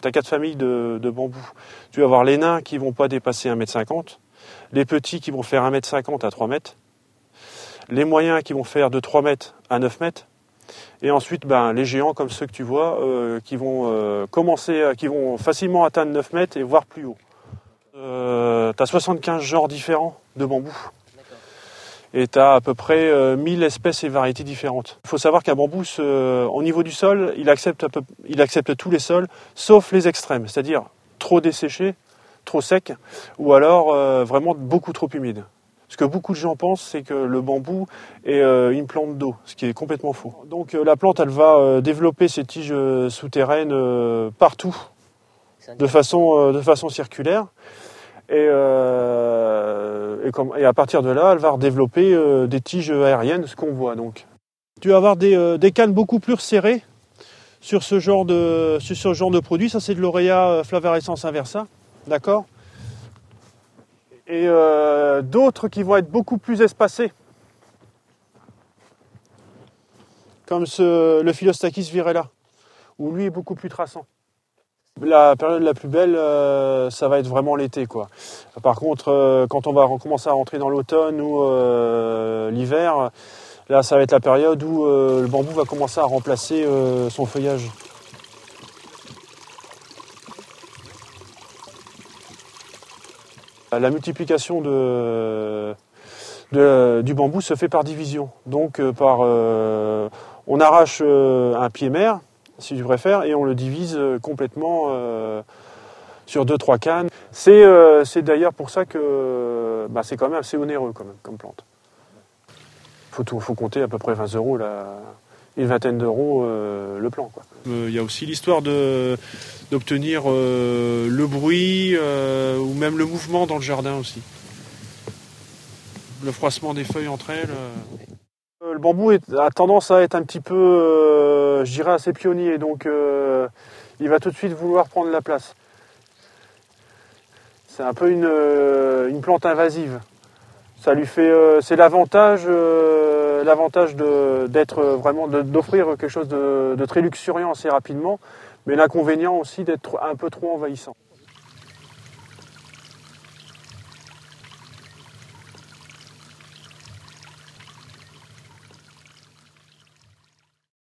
Tu as quatre familles de, de bambous. Tu vas avoir les nains qui ne vont pas dépasser 1m50, les petits qui vont faire 1m50 à 3 mètres, les moyens qui vont faire de 3 mètres à 9 mètres, et ensuite ben, les géants comme ceux que tu vois euh, euh, qui vont facilement atteindre 9 mètres et voire plus haut. Euh, tu as 75 genres différents de bambous et tu as à peu près 1000 espèces et variétés différentes. Il faut savoir qu'un bambou, au niveau du sol, il accepte, il accepte tous les sols, sauf les extrêmes, c'est-à-dire trop desséché, trop sec, ou alors vraiment beaucoup trop humide. Ce que beaucoup de gens pensent, c'est que le bambou est euh, une plante d'eau, ce qui est complètement faux. Donc euh, la plante, elle va euh, développer ses tiges souterraines partout, de façon, de façon circulaire. Et, et, à partir de là, elle va développer des tiges aériennes, ce qu'on voit donc. Tu vas avoir des, des, cannes beaucoup plus resserrées sur ce genre de, produit. Ça, c'est de l'Auréa flavarescence inversa, d'accord? Et euh, d'autres qui vont être beaucoup plus espacés, comme le Philostachys virella, où lui est beaucoup plus traçant. La période la plus belle, euh, ça va être vraiment l'été, quoi. Par contre, euh, quand on va commencer à rentrer dans l'automne ou l'hiver, là, ça va être la période où le bambou va commencer à remplacer son feuillage. La multiplication du bambou se fait par division. Donc euh, par, euh, on arrache euh, un pied mère, si tu préfères, et on le divise complètement sur deux trois cannes. C'est d'ailleurs pour ça que bah, c'est quand même assez onéreux quand même, comme plante. Il faut, faut compter à peu près 20 euros là une vingtaine d'euros euh, le plan. Euh, il y a aussi l'histoire d'obtenir euh, le bruit ou même le mouvement dans le jardin aussi. Le froissement des feuilles entre elles. Le bambou a tendance à être un petit peu, je dirais, assez pionnier, donc il va tout de suite vouloir prendre la place. C'est un peu une, une plante invasive. Ça lui fait, c'est l'avantage l'avantage d'être vraiment d'offrir quelque chose de, très luxuriant assez rapidement, mais l'inconvénient aussi d'être un peu trop envahissant.